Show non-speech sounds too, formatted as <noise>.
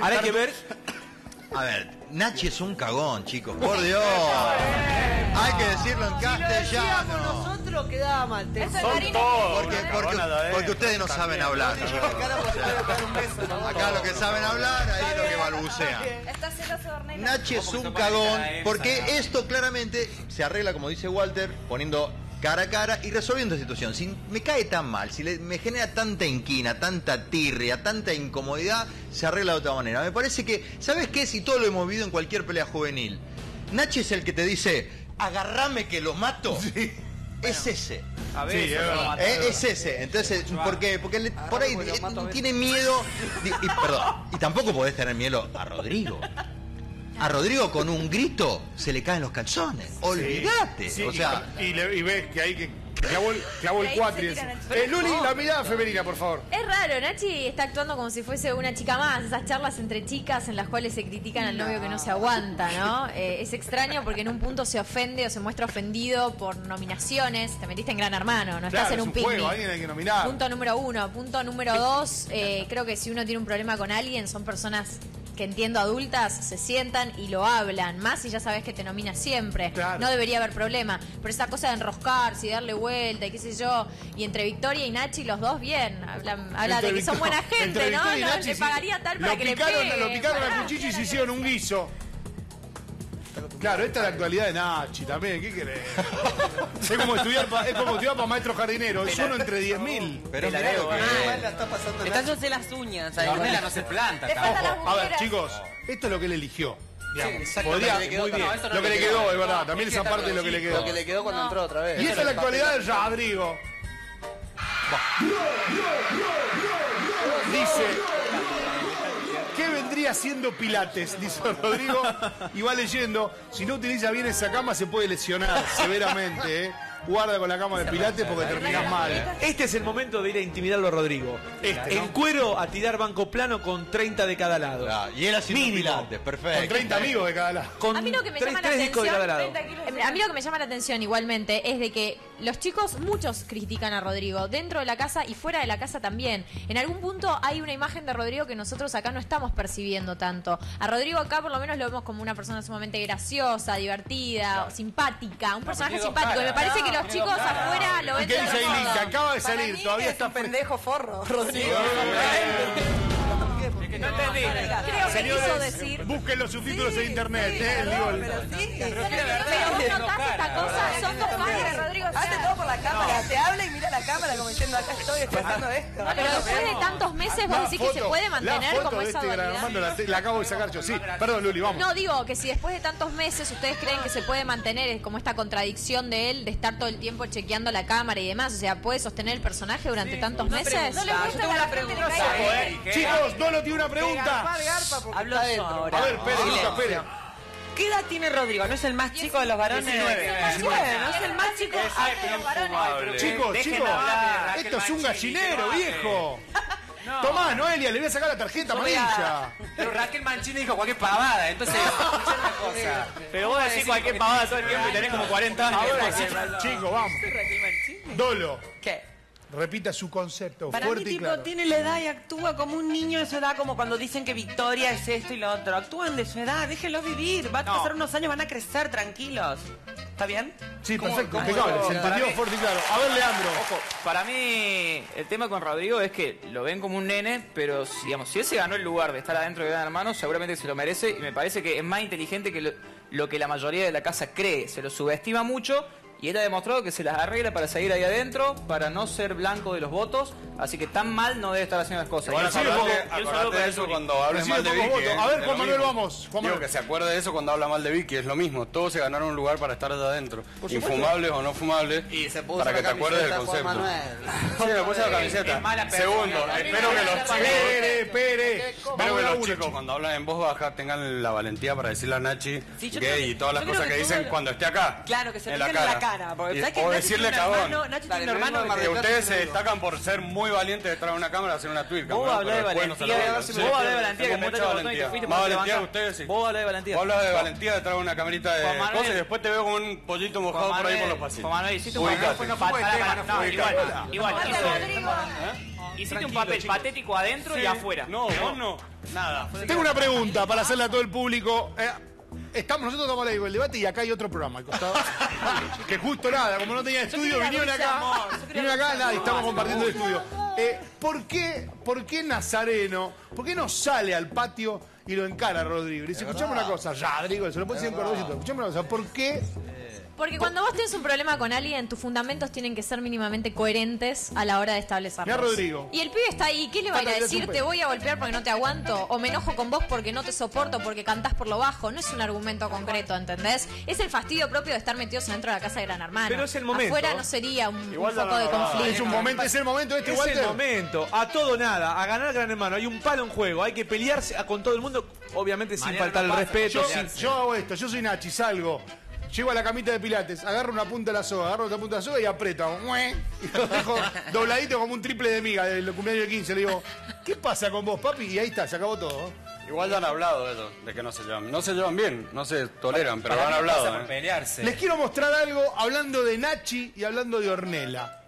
Ahora hay que ver. A ver, Nachi es un cagón, chicos, por Dios. Hay que decirlo en Si lo castellano. nosotros quedaba mal. Son todos. Porque, Cristina. porque, ustedes no saben hablar. Acá lo que saben hablar, ahí lo que balbucean. Nachi es un cagón porque esto claramente se arregla, como dice Walter, poniendo cara a cara y resolviendo la situación. Si me cae tan mal, si le- me genera tanta inquina, tanta tirria, tanta incomodidad, se arregla de otra manera. Me parece que, ¿sabes qué? Si todo lo hemos vivido en cualquier pelea juvenil. Nachi es el que te dice, agarrame que lo mato. Es ese. A ver, Sí, es verdad. Eh, es ese, entonces, ¿por qué? Porque le- por ahí eh, tiene miedo, y, perdón, y tampoco podés tener miedo a Rodrigo. A Rodrigo con un grito se le caen los calzones. Olvídate. Sí, o y- sea, y, le- y ves que ahí que clavó el, clavó el cuatri. el- Luli, la mirada femenina, por favor. Es raro, Nachi está actuando como si fuese una chica más, esas charlas entre chicas en las cuales se critican al novio que no se aguanta, ¿no? Eh, es extraño porque en un punto se ofende o se muestra ofendido por nominaciones, te metiste en Gran Hermano, no estás Claro, en es un un picnic. juego, alguien hay que nominar. Punto número uno. Punto número dos, eh, creo que si uno tiene un problema con alguien, son personas que entiendo adultas, se sientan y lo hablan. Más si ya sabes que te nomina siempre. Claro. No debería haber problema. Pero esa cosa de enroscarse y darle vuelta y qué sé yo. Y entre Victoria y Nachi, los dos bien. Hablan, habla Entre de que son buena gente, ¿no? No, le pagaría tal para lo que picaron, le. Lo picaron a cuchillo y se hicieron un guiso. Claro, esta es la actualidad de Nachi también, ¿qué querés? <laughs> es como estudiar para es para maestro jardinero, es uno entre 10.000. pero mirá lo que es. la está pasando Están haciéndose las uñas. ahí. La no se planta, las A ver, chicos, esto es lo que él eligió. digamos. exactamente. Podría- Lo que le quedó, muy bien. no, eso no lo que le quedó. quedó, es verdad. No, También es esa parte de está lo que le quedó. Lo que le quedó cuando entró otra vez. Y esa es la actualidad de Rodrigo. Dice, ¿qué vendría siendo Pilates? <laughs> Dice Rodrigo. Y va leyendo, si no utiliza bien esa cama se puede lesionar severamente. ¿eh? Guarda con la cama de Pilates porque terminas mal. Este es el momento de ir a intimidarlo a Rodrigo. Este, en ¿no? cuero a tirar banco plano con 30 de cada lado. Ah, Y él haciendo Mínimo. pilates, perfecto. Con 30 amigos de cada lado. Con A mí lo que me tres, llama la tres discos de atención, cada lado. 30 kilos de A mí lo que me llama la atención igualmente es de que los chicos, muchos critican a Rodrigo, dentro de la casa y fuera de la casa también. En algún punto hay una imagen de Rodrigo que nosotros acá no estamos percibiendo tanto. A Rodrigo acá por lo menos lo vemos como una persona sumamente graciosa, divertida, simpática, un personaje simpático. Y me parece que los chicos afuera lo ¿Y ven qué dice Aileen? Que acaba de salir, todavía es está un pendejo forro, Rodrigo. No entendí. Creo que Señores, quiso decir... Busquen los subtítulos en internet. Sí, ¿eh? Digo, el- pero sí. Pero vos notás esta cosa, son dos. Rodrigo, Hace todo por la cámara, te habla y mira la cámara como diciendo acá estoy expresando esto. Pero después de tantos meses vos La decís que se puede la mantener foto como de esa este dualidad. La, acabo de sacar yo. Sí, perdón, Luli, vamos. No, digo que si después de tantos meses ustedes creen que se puede mantener como esta contradicción de él de estar todo el tiempo chequeando la cámara y demás, o sea, ¿puede sostener el personaje durante tantos meses? no le gusta una pregunta. caiga. Chicos, Dolo tiene una pregunta. Ahora. A ver, espere, Luca, Silencio. ¿Qué edad tiene Rodrigo? ¿No es el más chico de los varones? 19. Bueno, es el más chico. Chicos, Dejen chicos, hablar, Raquel esto es un gallinero, viejo. <laughs> Tomá, Noelia, le voy a sacar la tarjeta amarilla. Pero Raquel Mancini dijo cualquier pavada, entonces <laughs> cosa. Pero vos decís cualquier pavada todo el tiempo y tenés como 40 años. Ahora, chicos, vamos. Dolo, ¿Qué? Repita su concepto, Para mí, fuerte y tipo, claro. tiene la edad y actúa como un niño de su edad, como cuando dicen que Victoria es esto y lo otro. Actúan de su edad, déjenlos vivir. Va a pasar unos años, van a crecer tranquilos. ¿Está bien? Sí, perfecto, se entendió mí- fuerte y claro. A ver, Leandro. Ojo, para mí el tema con Rodrigo es que lo ven como un nene, pero si, digamos, si él se ganó el lugar de estar adentro de Gran Hermano, seguramente se lo merece y me parece que es más inteligente que lo, lo que la mayoría de la casa cree. Se lo subestima mucho y él ha demostrado que se las arregla para seguir ahí adentro, para no ser blanco de los votos, así que tan mal no debe estar haciendo las cosas. Bueno, Acordate de eso cuando hables mal de Vicky. ¿eh? A ver, Juan Manuel, vamos. Juan Digo que se acuerde de eso cuando habla mal de Vicky, es lo mismo. Todos se ganaron un lugar para estar allá adentro. Infumables o no fumables. Y se puso para la que te acuerdes del concepto. Manuel. <laughs> Sí, me puse la camiseta. Segundo, espero que los chicos. Espere, espere. Espero Vamos que a los chicos cuando hablan en voz baja tengan la valentía para decirle a Nachi gay y todas las cosas que, dicen cuando esté acá. Claro, que se en la cara. Porque Y- ¿sabes que o Nacho decirle cagón. hermano- Nacho Dale, tiene un hermano pero que ustedes se destacan por ser muy valientes detrás de una cámara, hacer una tuerca. Vos hablás de Pero después no se valentía, vos hablás de valentía, que mucha valentía. Más valentía que ustedes, sí. Vos hablás de valentía. Vos de valentía detrás de una camerita de cosas y después te veo como un pollito mojado por ahí por los pasillos. Juan Manuel, hiciste un igual, igual, hiciste papel chicos. patético adentro y afuera. No, vos no. Nada. Tengo una pregunta para hacerle a todo el público. Eh, estamos, nosotros estamos ahí con el debate y acá hay otro programa al costado. <laughs> que justo nada, como no tenía estudio, vinieron acá. Vinieron acá, nada, y estamos compartiendo el estudio. Eh, ¿por, qué, ¿Por qué Nazareno, por qué no sale al patio y lo encara a Rodrigo? Y dice, escuchame una cosa, ya, Rodrigo, se lo puede decir en cordobés y todo. Escuchame una cosa, ¿por qué Porque cuando vos tenés un problema con alguien, tus fundamentos tienen que ser mínimamente coherentes a la hora de establecerlos. Mirá, Rodrigo. Y el pibe está ahí, ¿qué le va a ir decir? te voy a golpear porque no te aguanto, o me enojo con vos porque no te soporto, porque cantás por lo bajo. No es un argumento concreto, ¿entendés? Es el fastidio propio de estar metidos adentro de la casa de Gran Hermano. Pero es el momento. Afuera no sería un, foco de conflicto. es un momento, es el momento este, Es Walter? el momento, a todo nada, a ganar Gran Hermano. Hay un palo en juego, hay que pelearse a- con todo el mundo, obviamente sin faltar no el respeto. Yo, sin- yo hago esto, yo soy Nachi, salgo. Llego a la camita de pilates, agarro una punta de la soga, agarro otra punta de la soga y aprieto. Y lo dejo <laughs> dobladito como un triple de miga del cumpleaños de 15. Le digo, ¿qué pasa con vos, papi? Y ahí está, se acabó todo. Igual ya han hablado de eso, de que no se llevan. No se llevan bien, no se toleran, pero Para han hablado. ¿eh? pelearse. Les quiero mostrar algo hablando de Nachi y hablando de Ornella.